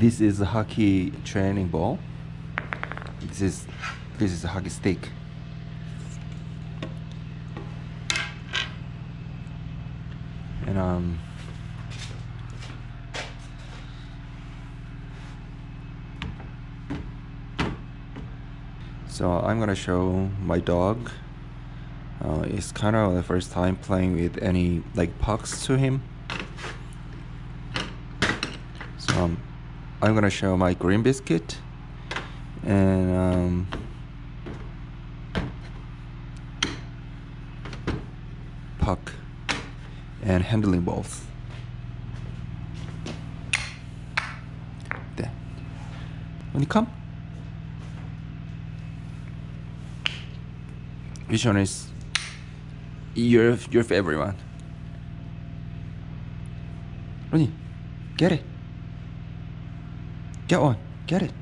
This is a hockey training ball. This is this is a hockey stick. And um So I'm gonna show my dog. Uh, it's kind of the first time playing with any like pucks to him. So um, I'm gonna show my green biscuit and um, puck and handling balls. There. When you come. Which one is your your favorite one? Lawny, get it. Get one. Get it.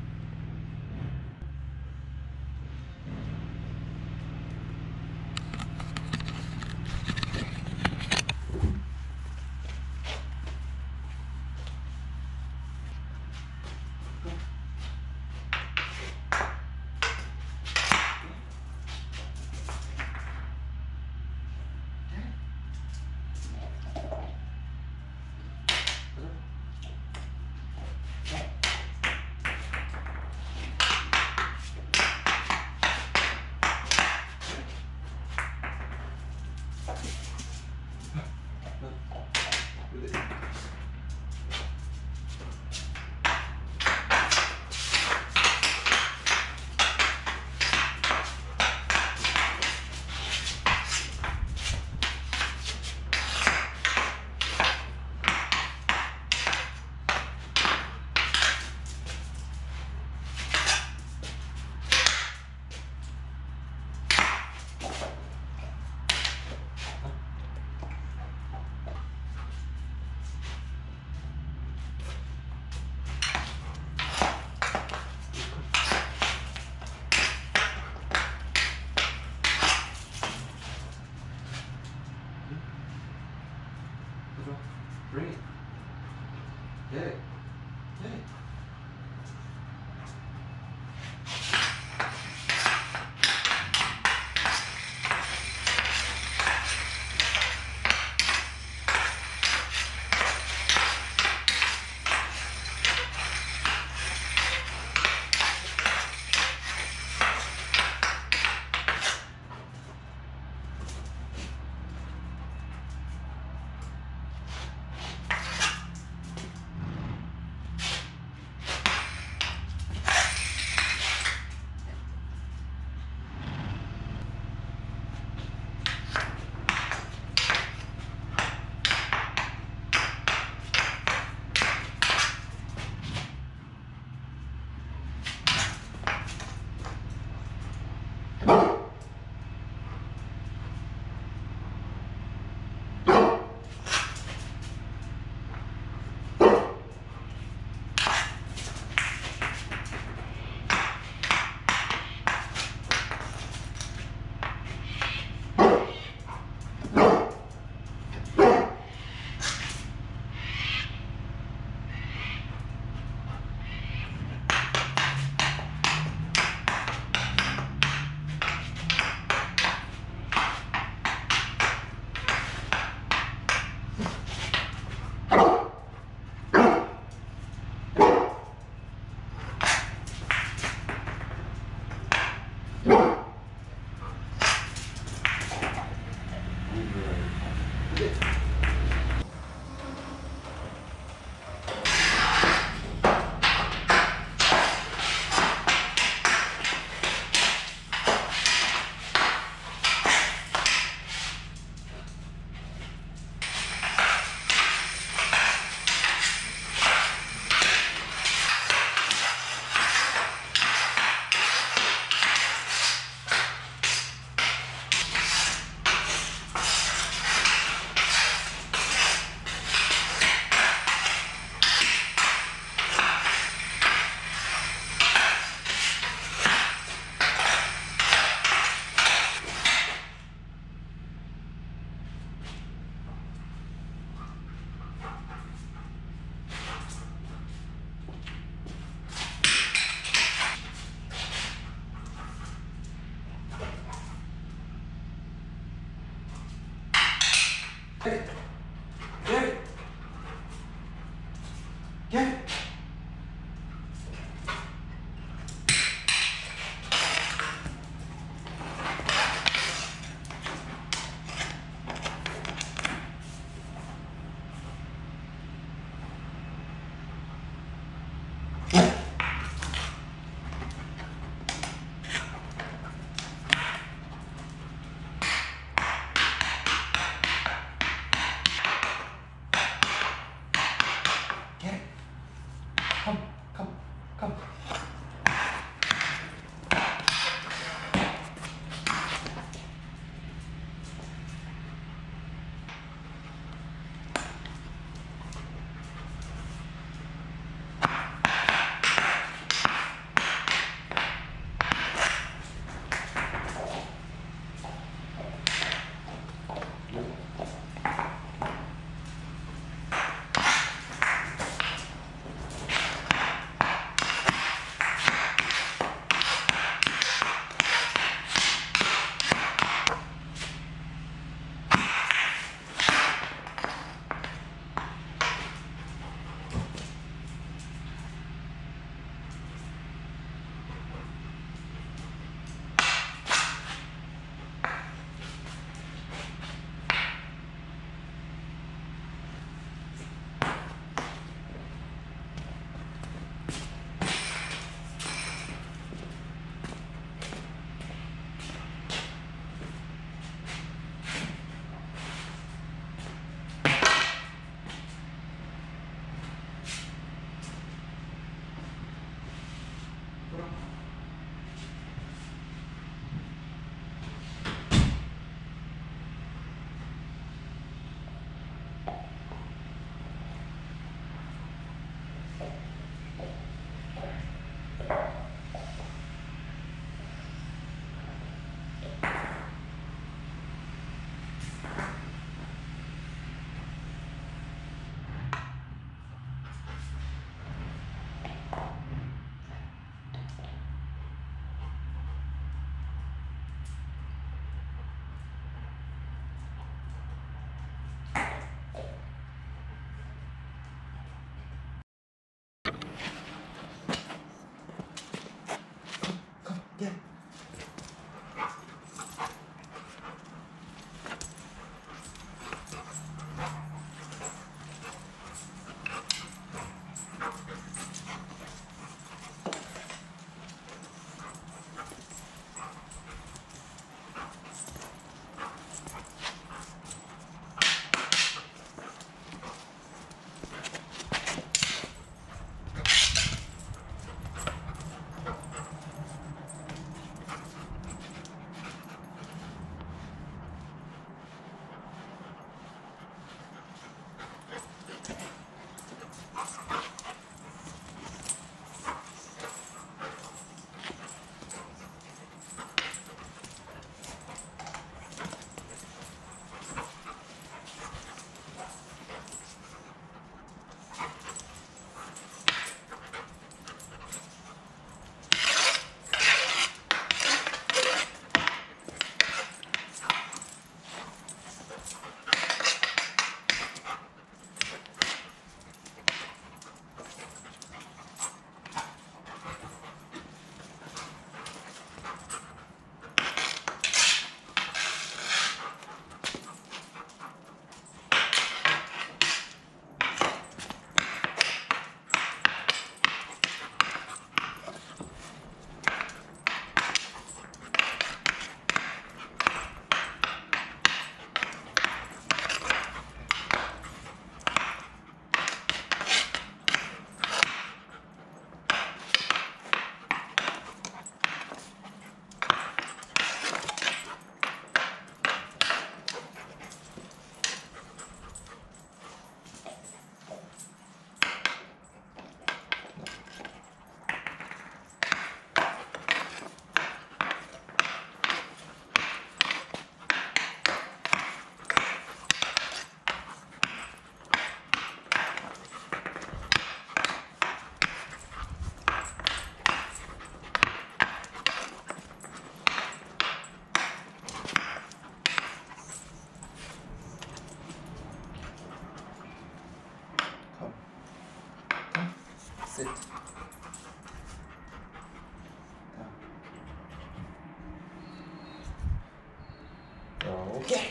Okay.